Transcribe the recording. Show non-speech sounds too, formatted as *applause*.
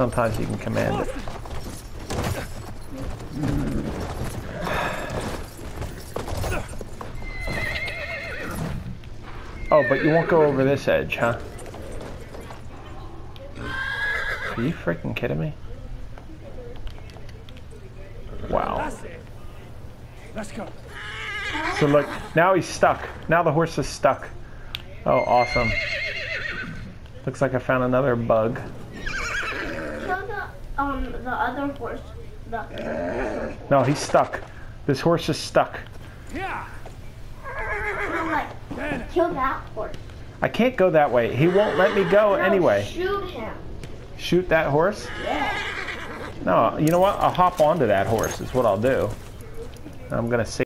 Sometimes you can command it. Oh, but you won't go over this edge, huh? Are you freaking kidding me? Wow. Let's go. So look, now he's stuck. Now the horse is stuck. Oh, awesome. Looks like I found another bug. Um the other horse. *clears throat* No, he's stuck. This horse is stuck. Yeah. like *laughs* kill that horse. I can't go that way. He won't let me go No, anyway. Shoot him. Shoot that horse? Yeah. No, you know what? I'll hop onto that horse is what I'll do. I'm gonna see.